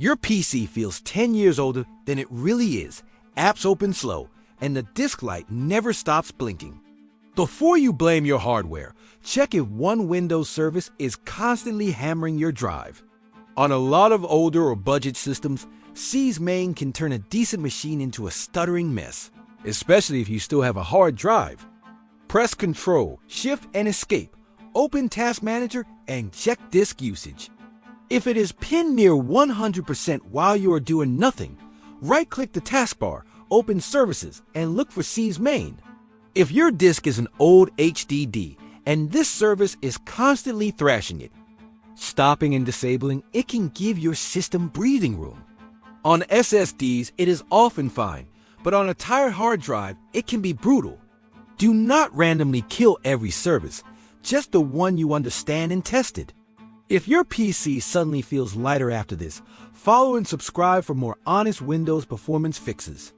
Your PC feels 10 years older than it really is. Apps open slow, and the disk light never stops blinking. Before you blame your hardware, check if one Windows service is constantly hammering your drive. On a lot of older or budget systems, SysMain can turn a decent machine into a stuttering mess, especially if you still have a hard drive. Press Control, Shift, and Escape, open Task Manager, and check disk usage. If it is pinned near 100% while you are doing nothing, right click the taskbar, open Services, and look for SysMain. If your disk is an old HDD and this service is constantly thrashing it, stopping and disabling, it can give your system breathing room. On SSDs, it is often fine, but on a tired hard drive, it can be brutal. Do not randomly kill every service, just the one you understand and tested. If your PC suddenly feels lighter after this, follow and subscribe for more honest Windows performance fixes.